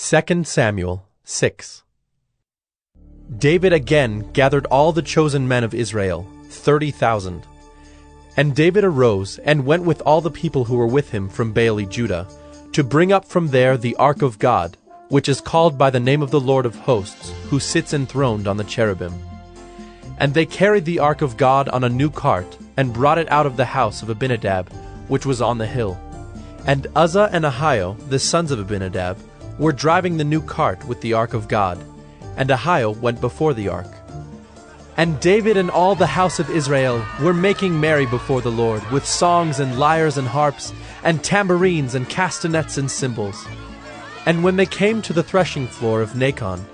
2 Samuel 6 David again gathered all the chosen men of Israel, thirty thousand. And David arose and went with all the people who were with him from Baale Judah, to bring up from there the ark of God, which is called by the name of the Lord of hosts, who sits enthroned on the cherubim. And they carried the ark of God on a new cart, and brought it out of the house of Abinadab, which was on the hill. And Uzzah and Ahio, the sons of Abinadab, were driving the new cart with the ark of God, and Ahio went before the ark. And David and all the house of Israel were making merry before the Lord with songs and lyres and harps, and tambourines and castanets and cymbals. And when they came to the threshing floor of Nacon,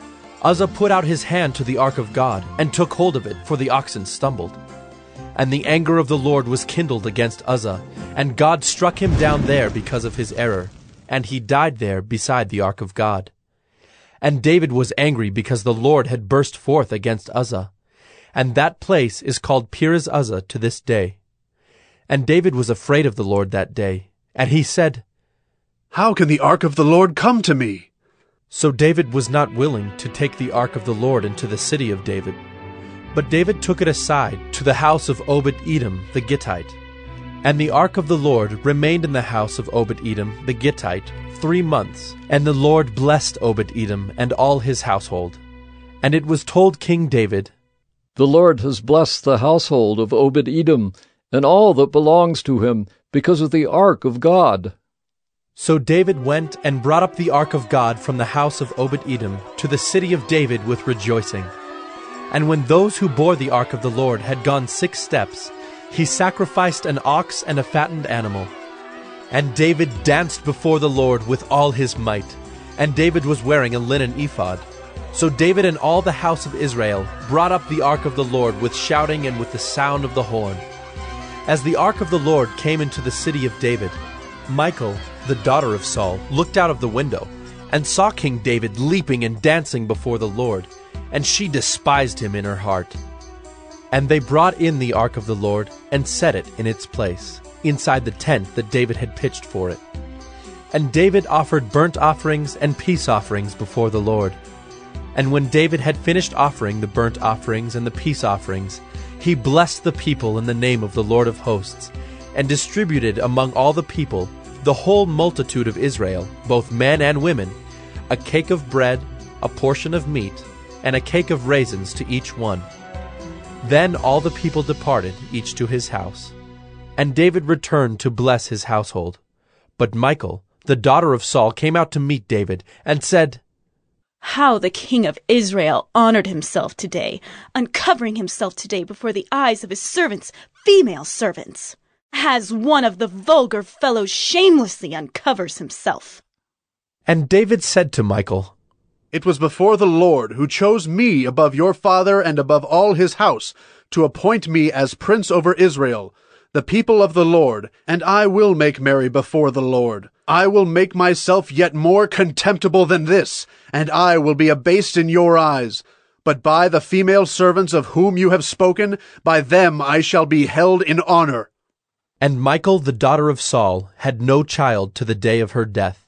Uzzah put out his hand to the ark of God, and took hold of it, for the oxen stumbled. And the anger of the Lord was kindled against Uzzah, and God struck him down there because of his error, and he died there beside the ark of God. And David was angry because the Lord had burst forth against Uzzah and that place is called Perez Uzzah to this day. And David was afraid of the Lord that day, and he said, How can the ark of the Lord come to me? So David was not willing to take the ark of the Lord into the city of David. But David took it aside to the house of Obed Edom the Gittite. And the ark of the Lord remained in the house of Obed Edom the Gittite three months, and the Lord blessed Obed Edom and all his household. And it was told King David, the Lord has blessed the household of Obed Edom and all that belongs to him because of the ark of God. So David went and brought up the ark of God from the house of Obed Edom to the city of David with rejoicing. And when those who bore the ark of the Lord had gone six steps, he sacrificed an ox and a fattened animal. And David danced before the Lord with all his might. And David was wearing a linen ephod. So David and all the house of Israel brought up the ark of the Lord with shouting and with the sound of the horn. As the ark of the Lord came into the city of David, Michal, the daughter of Saul, looked out of the window and saw King David leaping and dancing before the Lord, and she despised him in her heart. And they brought in the ark of the Lord and set it in its place, inside the tent that David had pitched for it. And David offered burnt offerings and peace offerings before the Lord. And when David had finished offering the burnt offerings and the peace offerings, he blessed the people in the name of the Lord of hosts, and distributed among all the people, the whole multitude of Israel, both men and women, a cake of bread, a portion of meat, and a cake of raisins to each one. Then all the people departed, each to his house. And David returned to bless his household. But Michal, the daughter of Saul, came out to meet David, and said, how the king of Israel honored himself today, uncovering himself today before the eyes of his servants, female servants, as one of the vulgar fellows shamelessly uncovers himself. And David said to Michal, It was before the Lord who chose me above your father and above all his house to appoint me as prince over Israel, the people of the Lord, and I will make merry before the Lord. I will make myself yet more contemptible than this, and I will be abased in your eyes. But by the female servants of whom you have spoken, by them I shall be held in honor. And Michal the daughter of Saul had no child to the day of her death.